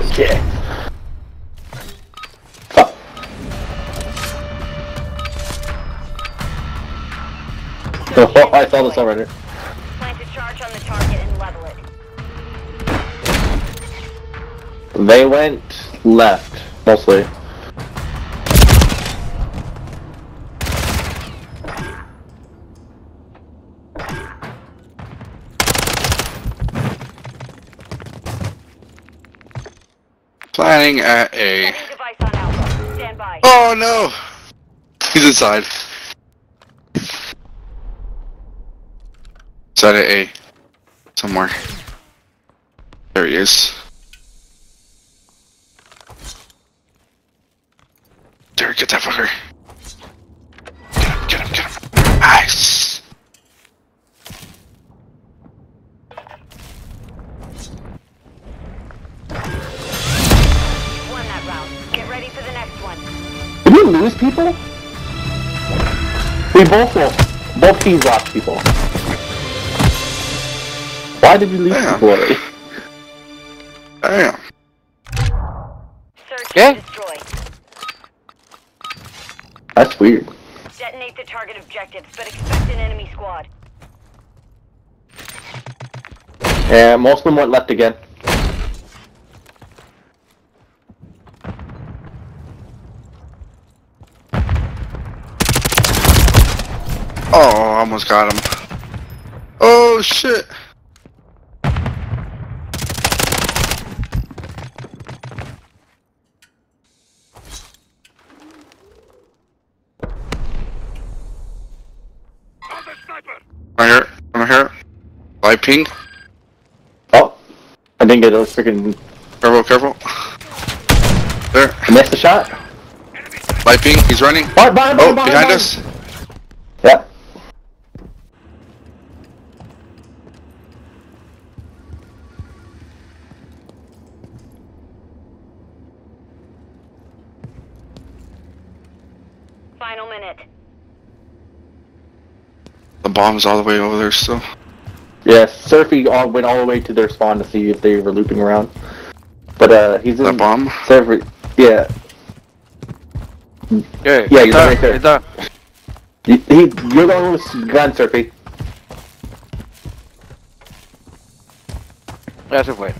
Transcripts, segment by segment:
close, yeah. Fuck. Oh, I saw this already. Plant a charge on the target and level it. They went left, mostly. Planning at A. Setting device on Alpha. Stand by. Oh no! He's inside. Inside at A. Somewhere. There he is. There, get that fucker. Get him, get him, get him. Nice! We lose people? We both lost. Both teams lost people. Why did we lose Yeah. people already? Damn. Search Yeah. That's weird. Detonate the target objectives, but expect an enemy squad. And most of them went left again. Oh, almost got him. Oh shit! Right here, right here. Light ping. Oh, I didn't get those freaking. Careful, careful. There. I missed the shot. Light ping. He's running. Oh, behind, behind, Oh, behind, behind behind. us. Yeah. Final minute. The bomb's all the way over there still. Yeah, Surfy all went all the way to their spawn to see if they were looping around. But uh, he's in That bomb. Surfy. Yeah, Okay. Yeah, you're done, right there. you're he, he, you're the one with gun, Surfy. That's a win.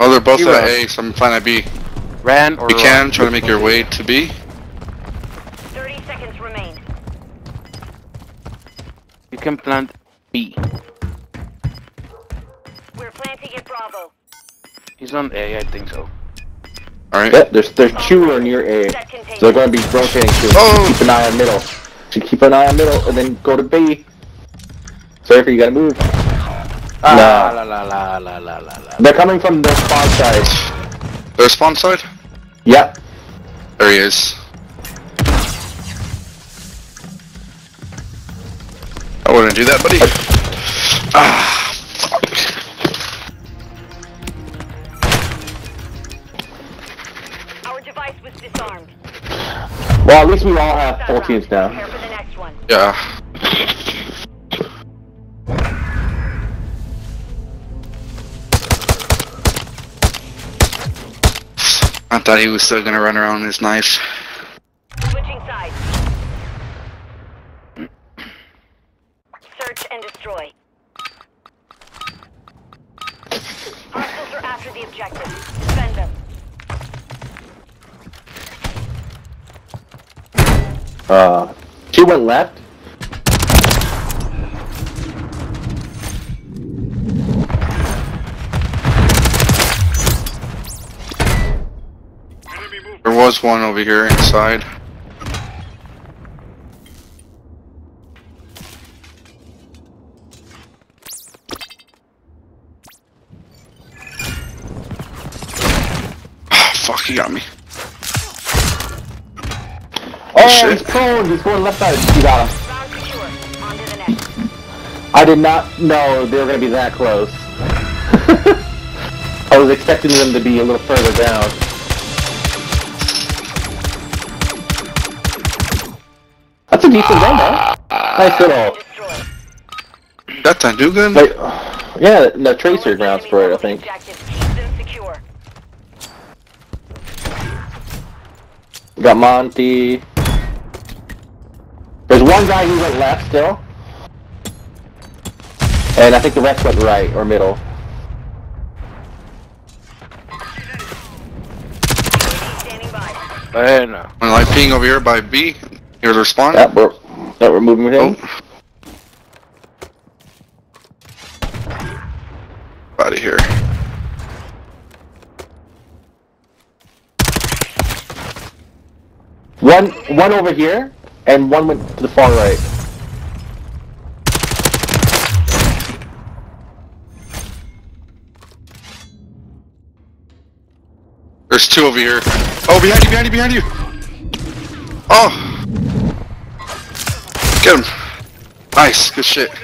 Oh, they're both You at ran. A, so I'm planning at B. Ran or You can run. try to make your way to B. can plant B. We're planting at Bravo. He's on A, I think so. Alright. Yeah, there's there's two are near A, so they're going to be rotating to Oh! keep an eye on middle. So keep an eye on middle and then go to B. Surfy, you gotta move. Ah, No. la la la la la la la. They're coming from the spawn side. There's spawn side? Yep. There he is. I wouldn't do that, buddy. Ah. Our device was disarmed. Well, at least we all have full teams now. Prepare for the next one. Yeah. I thought he was still gonna run around with his knife. Switching sides. Search and destroy. Hostiles are after the objective. Defend them. Uh, she went left. There was one over here inside. Ah, fuck, he got me. Oh, shit. he's prone. He's going left side. You got him. I did not know they were going to be that close. I was expecting them to be a little further down. That's a decent gun, though. Nice little. That's a new gun? Wait, yeah, the tracer rounds for it, I think. Got Monty. There's one guy who went left still. And I think the rest went right or middle. Standing by. Bueno. One light ping over here by B. Here's the spawn. That we're that we're moving with him. Oh. Out of here. One one over here and one went to the far right. There's two over here. Oh, behind you, behind you, behind you. Oh. Get him. Nice, good shit. One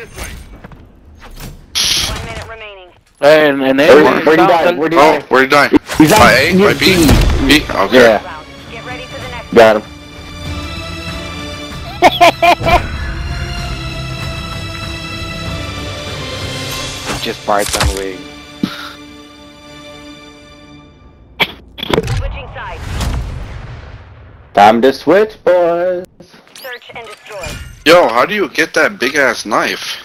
minute remaining. En, en Where, él, where'd he die? Where'd he Oh, die? where'd he die? He's By on A? near By B? B. B? Okay. Yeah, Get ready for the next got him. just Spartan, güey. Switching sides. Time to switch, boys. Search and destroy. Yo, how do you get that big ass knife?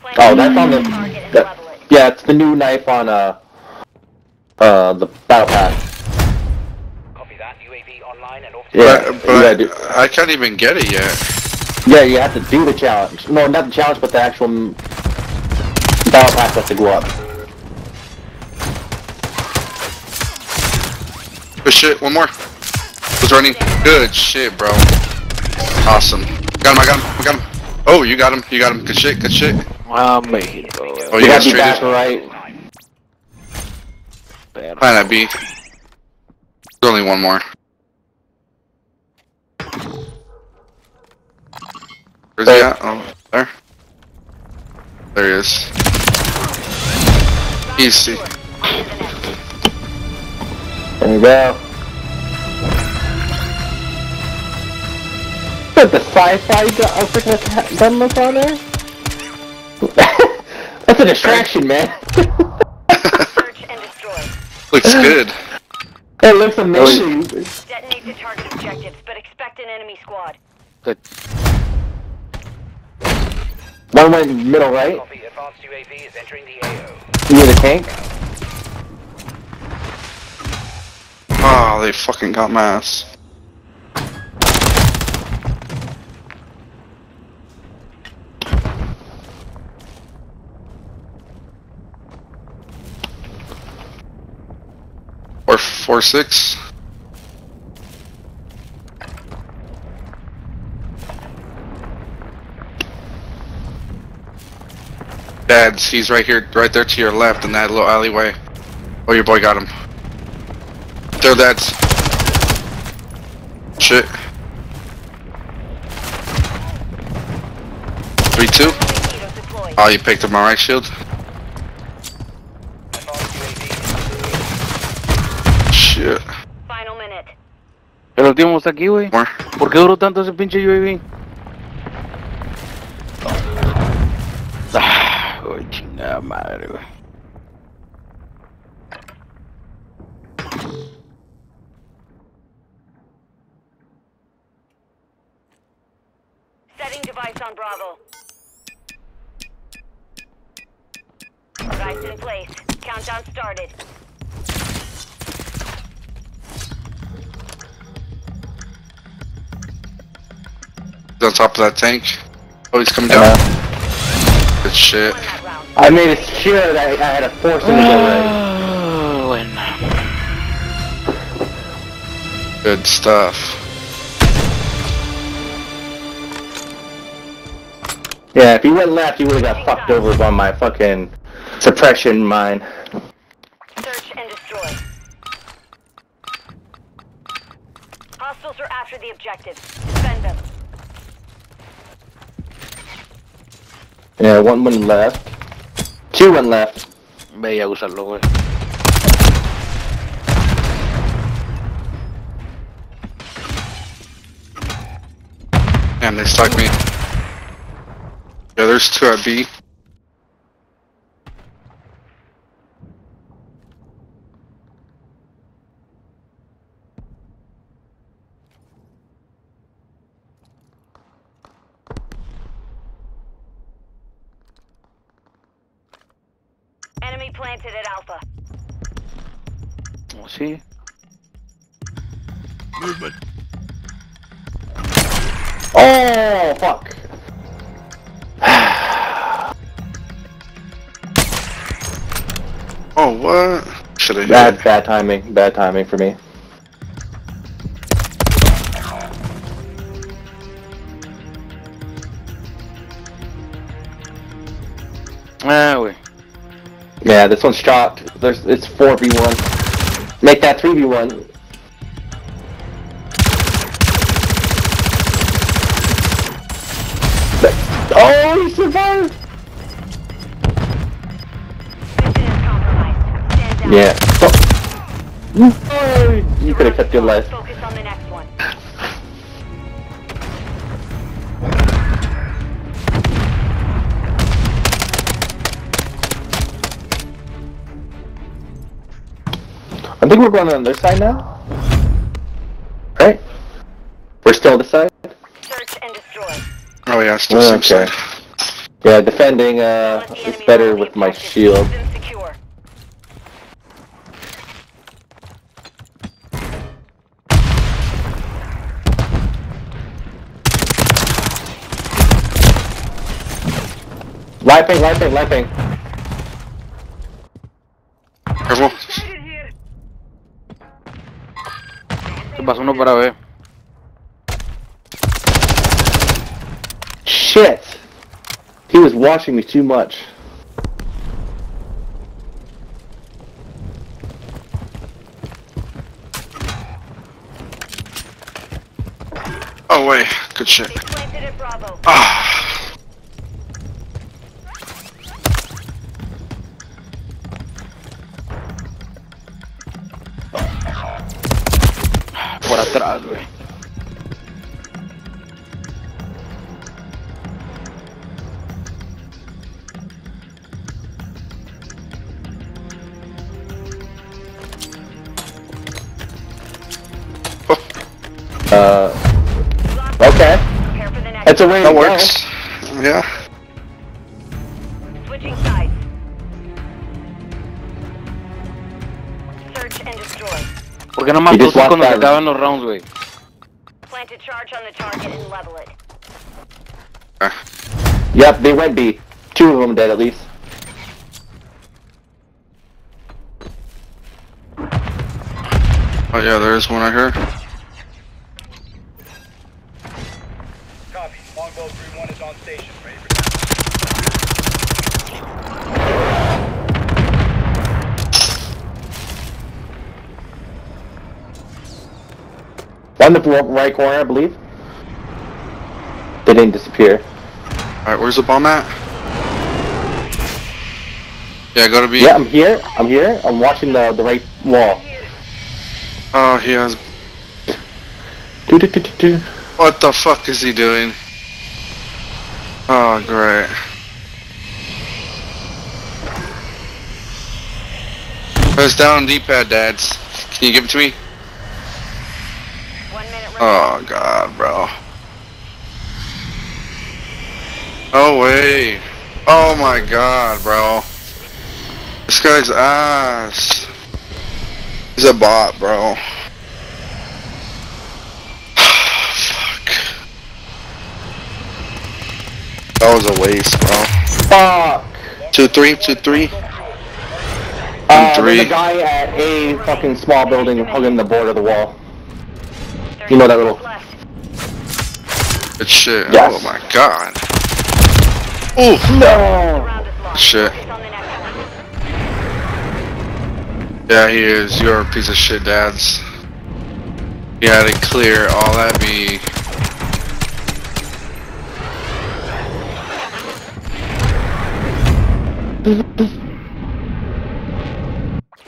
Plant Oh, that's on the. target and that- level it. yeah, it's the new knife on uh uh the battle pass. Yeah, but, but yeah, I. I can't even get it yet. Yeah, you have to do the challenge. No, not the challenge, but the actual battle pass has to go up. Good shit, one more. Who's running? Good shit, bro. Awesome. Got him, I got him, I got him. Oh, you got him, you got him. Good shit, good shit. México, güey. Oh, you you got gotta be back right. Pero- Fine, that B. There's only one more. Where's he at? Oh, there. There he is. Easy. There you go. What the sci-fi gu- oh, freaking ha- gun look on there? That's a distraction, man. Search and destroy. Looks good. it looks amazing. Oh, Detonate the target objectives, but expect an enemy squad. Good. One went middle right, Copy. Advanced UAV is entering the AO. near the tank. Oh, they fucking got my ass. Or four six. Dads, he's right here, right there to your left in that little alleyway. Oh, your boy got him. There, dads. Shit. Three two. Oh, you picked up my riot shield. Shit. Final minute. Pero el tío está aquí, güey. More. ¿Por qué duró tanto ese pinche UAV? Güey, chingada madre, güey. Setting device on Bravo. Device in place. Countdown started. On top of that tank. Oh, he's coming down. Good shit. Won that round. I made it sure that I, I had to force him to go right. Ah. Good stuff. Yeah, if he went left, he would have got fucked over by my fucking suppression mine. Search and destroy. Hostiles are after the objective. Defend them. Yeah, one went left. Two went left. Ve a usarlo, güey. And they stuck me. Yeah, there's two at B. Enemy planted at Alpha. Oh, Movement. Oh, fuck. Oh, what? Should have Bad, hit. bad timing. Bad timing for me. Ah, güey. Yeah, this one's chopped. There's, it's 4v1. Make that 3v1. Oh, he survived! Mission is compromised. Yeah. Oh, you could have kept your life. I think we're going on this side now. Right? We're still this side? Search and destroy. Oh yeah, still same Okay. side. Yeah, defending uh Let is better with my shield. Keep them secure. Liping, liping, liping. Careful. Te pasó uno para ver. Shit! He was watching me too much. Oh wait, good shit. They planted at Bravo. Ah. Por atrás, güey. Uh, okay. Prepare for the next That's a way That to go. works. Yeah. Switching sides. Search and destroy. ¿Por qué no Y mató just tú cuando se watch that. acaban los rounds, güey? Plant a charge on the target and level it. Ah. Yep, they went B. Two of them dead at least. Oh yeah, there is one right here. Copy. Longbow 3-1 is on station. Ready for One in the right corner, I believe. They didn't disappear. Alright, where's the bomb at? Yeah, gotta be. Yeah, I'm here. I'm here. I'm watching the the right wall. Oh, he has. Do do do do do. What the fuck is he doing? Oh, great. Press down D-pad, dads. Can you give it to me? One minute remaining. Oh god, bro. Oh way. Oh my god, bro. This guy's ass. He's a bot, bro. Fuck. That was a waste, bro. Fuck. Two three, two three. Uh, three. there's a guy at a fucking small building hugging the board of the wall. 30 You know that little- seconds left. Good shit. Yes. Oh my god. Ooh. No. Round is lost. Shit. Focus on the next one. Yeah, he is. You're a piece of shit, dads. You had to clear all that B.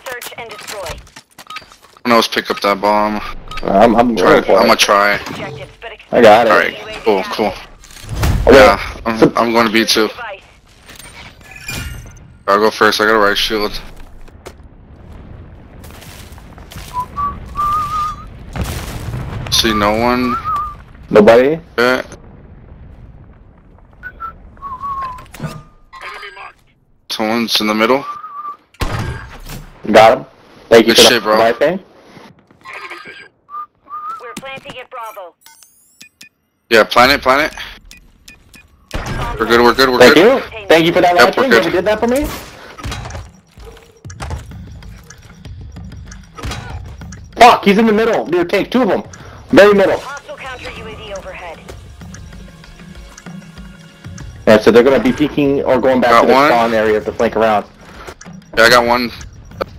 Search and destroy. Who knows? Pick up that bomb. I'm I'm Try. I'm gonna try. I got it. All right. Cool. Cool. Oh. Yeah, I'm, I'm going to B too. I'll go first. I got a riot shield. See no one. Nobody. Yeah. Someone's in the middle. Got him. Thank you Good for shit, the bro. thing. We're planting at Bravo. Yeah, planet, planet. We're good, we're good, we're Thank good. you. Thank you for that Yep, life we're thing. good. You did that for me. Fuck, he's in the middle. Dude, tank, two of them. Very middle. Hostile counter UAV overhead. Yeah, so they're gonna be peeking or going back Got to the one. spawn area to flank around. Yeah, I got one.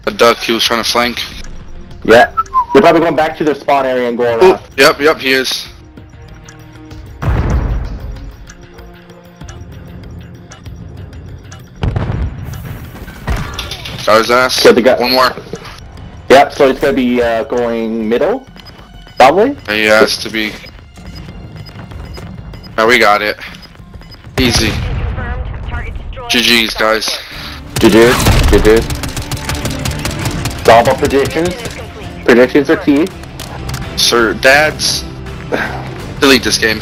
A duck, he was trying to flank. Yeah. They're probably going back to their spawn area and going Ooh, around. yep, yep, he is. Got his ass. So they got- One more. Yep, so it's gonna be uh, going middle. Probably. He has to be. Now we got it. Easy. Confirmed. GG's, guys. GG. GG. It's all about predictions. Mission is complete. Predictions are key. Sir, dads. Delete this game.